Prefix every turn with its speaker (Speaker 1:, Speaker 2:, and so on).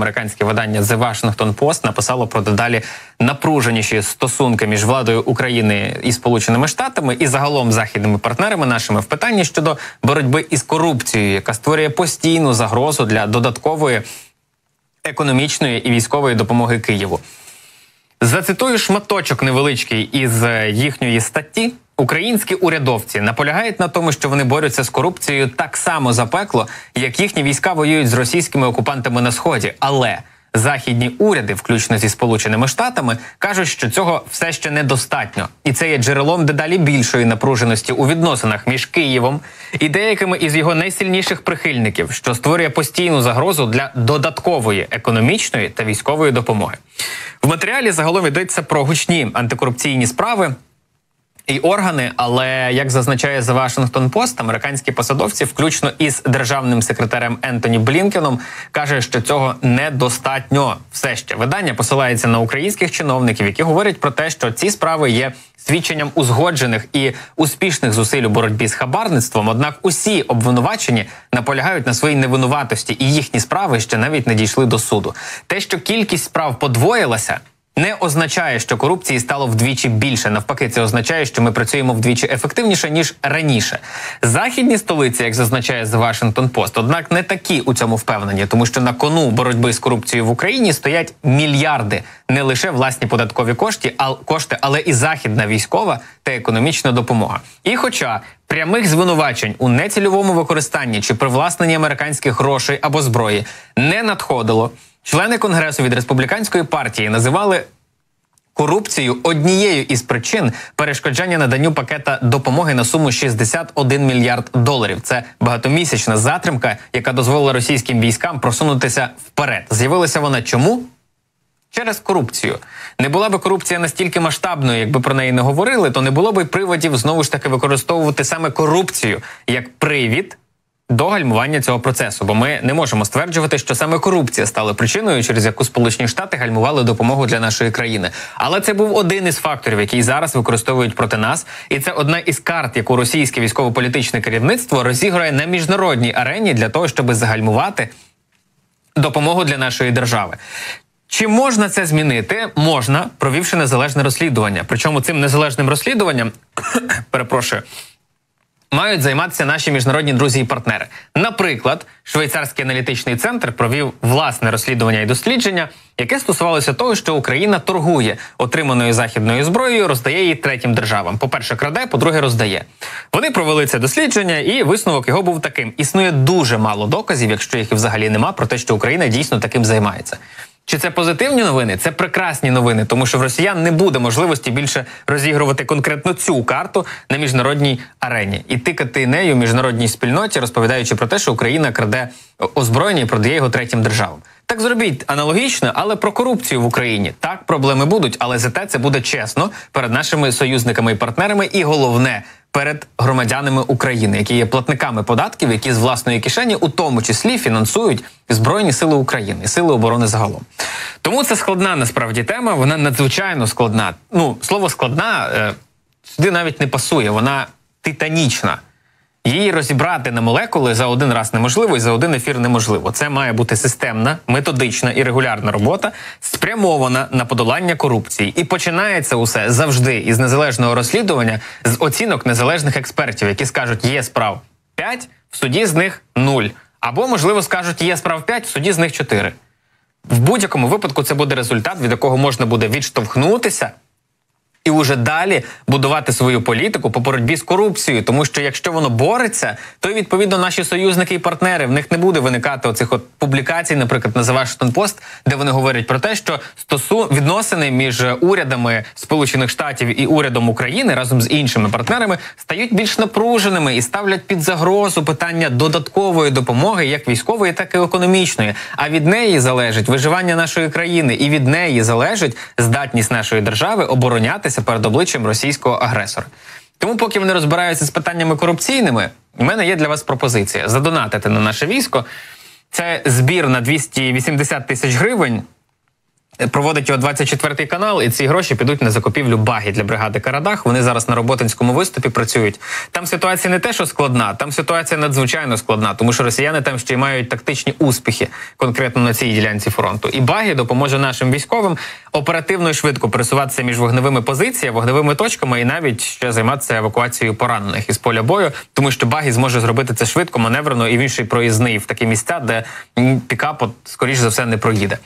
Speaker 1: Американське видання The Washington Post написало про дедалі напруженіші стосунки між владою України і Сполученими Штатами і загалом західними партнерами нашими в питанні щодо боротьби із корупцією, яка створює постійну загрозу для додаткової економічної і військової допомоги Києву. Зацитую шматочок невеличкий із е, їхньої статті. Українські урядовці наполягають на тому, що вони борються з корупцією так само запекло, як їхні війська воюють з російськими окупантами на сході. Але західні уряди, включно зі сполученими штатами, кажуть, що цього все ще недостатньо, і це є джерелом дедалі більшої напруженості у відносинах між Києвом і деякими із його найсильніших прихильників, що створює постійну загрозу для додаткової економічної та військової допомоги. В матеріалі загалом йдеться про гучні антикорупційні справи і органи, але як зазначає The Washington Post, американські посадовці, включно із державним секретарем Ентоні Блінкеном, каже, що цього недостатньо. Все ще видання посилається на українських чиновників, які говорять про те, що ці справи є свідченням узгоджених і успішних зусиль у боротьбі з хабарництвом. Однак усі обвинувачені наполягають на своїй невинуватості, і їхні справи ще навіть не дійшли до суду. Те, що кількість справ подвоїлася не означає, що корупції стало вдвічі більше. Навпаки, це означає, що ми працюємо вдвічі ефективніше ніж раніше. Західні столиці, як зазначає The Washington Post, однак не такі у цьому впевнені, тому що на кону боротьби з корупцією в Україні стоять мільярди не лише власні податкові кошти, а кошти, але і західна військова та економічна допомога. І, хоча прямих звинувачень у нецільовому використанні чи привласненні американських грошей або зброї не надходило. Члени конгресу від республіканської партії називали корупцію однією із причин перешкоджання наданню пакета допомоги на суму 61 мільярд доларів. Це багатомісячна затримка, яка дозволила російським військам просунутися вперед. З'явилася вона чому? Через корупцію не була би корупція настільки масштабною, якби про неї не говорили, то не було б приводів знову ж таки використовувати саме корупцію як привід до гальмування цього процесу, бо ми не можемо стверджувати, що саме корупція стала причиною, через яку Сполучені Штати гальмували допомогу для нашої країни. Але це був один із факторів, який зараз використовують проти нас, і це одна із карт, яку російське військово-політичне керівництво розіграє на міжнародній арені для того, щоб загальмувати допомогу для нашої держави. Чи можна це змінити? Можна, провівши незалежне розслідування. Причому цим незалежним розслідуванням перепрошую мають займатися наші міжнародні друзі і партнери. Наприклад, швейцарський аналітичний центр провів власне розслідування і дослідження, яке стосувалося того, що Україна торгує отриманою західною зброєю, роздає її третім державам. По перше, краде, по-друге, роздає. Вони провели це дослідження, і висновок його був таким: існує дуже мало доказів, якщо їх взагалі нема, про те, що Україна дійсно таким займається. Чи це позитивні новини? Це прекрасні новини, тому що в росіян не буде можливості більше розігрувати конкретно цю карту на міжнародній арені і тикати нею міжнародній спільноті, розповідаючи про те, що Україна краде озброєння і продає його третім державам. Так зробіть аналогічно, але про корупцію в Україні так проблеми будуть, але зате це буде чесно перед нашими союзниками і партнерами. І головне перед громадянами України, які є платниками податків, які з власної кишені, у тому числі фінансують збройні сили України, сили оборони загалом. Тому це складна насправді тема. Вона надзвичайно складна. Ну слово складна е, сюди навіть не пасує. Вона титанічна. Її розібрати на молекули за один раз неможливо і за один ефір неможливо. Це має бути системна, методична і регулярна робота, спрямована на подолання корупції. І починається усе завжди із незалежного розслідування з оцінок незалежних експертів, які скажуть, є справ 5, в суді з них 0. Або, можливо, скажуть, є справ 5, в суді з них 4. В будь-якому випадку це буде результат, від якого можна буде відштовхнутися і уже далі будувати свою політику по боротьбі з корупцією, тому що якщо воно бореться, то відповідно наші союзники і партнери в них не буде виникати оцих от публікацій, наприклад, на Washington Post, де вони говорять про те, що стосу відносини між урядами Сполучених Штатів і урядом України разом з іншими партнерами стають більш напруженими і ставлять під загрозу питання додаткової допомоги, як військової, так і економічної. А від неї залежить виживання нашої країни, і від неї залежить здатність нашої держави обороняти ховатися перед обличчям російського агресора. Тому, поки вони розбираються з питаннями корупційними, у мене є для вас пропозиція задонатити на наше військо. Це збір на 280 тисяч гривень. Проводить його 24 канал, і ці гроші підуть на закупівлю баги для бригади Карадах. Вони зараз на роботинському виступі працюють. Там ситуація не те, що складна, там ситуація надзвичайно складна, тому що росіяни там ще й мають тактичні успіхи конкретно на цій ділянці фронту. І баги допоможе нашим військовим оперативно і швидко пересуватися між вогневими позиціями, вогневими точками і навіть ще займатися евакуацією поранених із поля бою, тому що баги зможе зробити це швидко, маневрено і в інший проїзний в такі місця, де пікап, от, скоріш за все, не проїде.